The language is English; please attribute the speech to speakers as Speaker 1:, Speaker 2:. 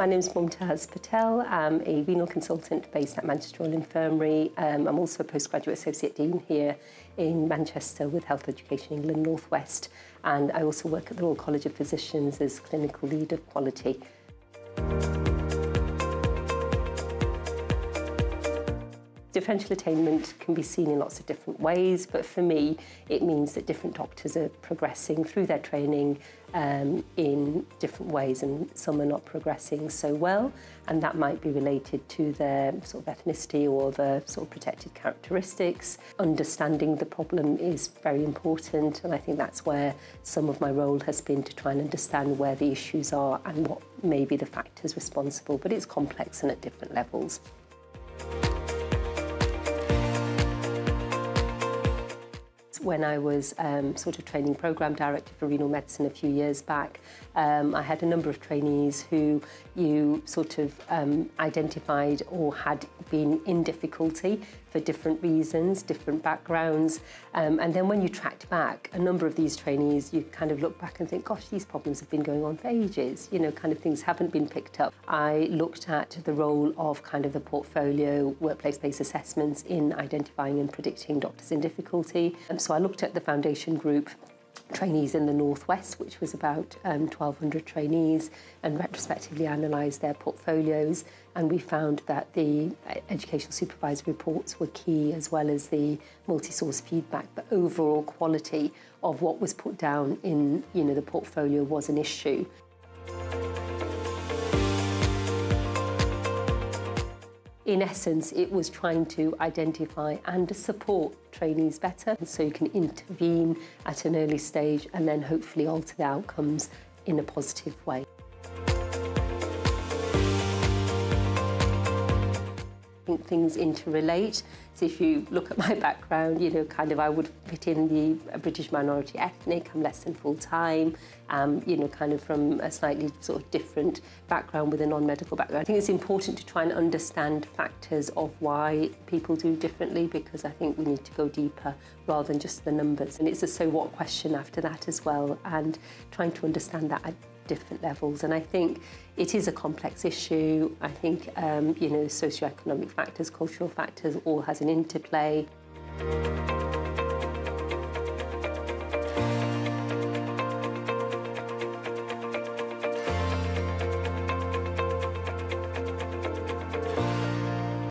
Speaker 1: My name is Mumtaz Patel. I'm a renal consultant based at Manchester Royal Infirmary. Um, I'm also a postgraduate associate dean here in Manchester with Health Education England Northwest. And I also work at the Royal College of Physicians as clinical lead of quality. Differential attainment can be seen in lots of different ways, but for me, it means that different doctors are progressing through their training um, in different ways, and some are not progressing so well, and that might be related to their sort of ethnicity or the sort of protected characteristics. Understanding the problem is very important, and I think that's where some of my role has been to try and understand where the issues are and what may be the factors responsible, but it's complex and at different levels. When I was um, sort of training program director for renal medicine a few years back, um, I had a number of trainees who you sort of um, identified or had been in difficulty for different reasons, different backgrounds. Um, and then when you tracked back a number of these trainees, you kind of look back and think, gosh, these problems have been going on for ages. You know, kind of things haven't been picked up. I looked at the role of kind of the portfolio workplace-based assessments in identifying and predicting doctors in difficulty. And so I looked at the foundation group trainees in the Northwest, which was about um, 1,200 trainees, and retrospectively analysed their portfolios. And we found that the uh, educational supervisor reports were key, as well as the multi-source feedback. But overall quality of what was put down in you know, the portfolio was an issue. In essence, it was trying to identify and support trainees better so you can intervene at an early stage and then hopefully alter the outcomes in a positive way. Think things interrelate. So if you look at my background, you know, kind of I would fit in the British minority ethnic, I'm less than full time, um, you know, kind of from a slightly sort of different background with a non-medical background. I think it's important to try and understand factors of why people do differently because I think we need to go deeper rather than just the numbers. And it's a so what question after that as well and trying to understand that different levels. And I think it is a complex issue. I think, um, you know, socioeconomic factors, cultural factors all has an interplay.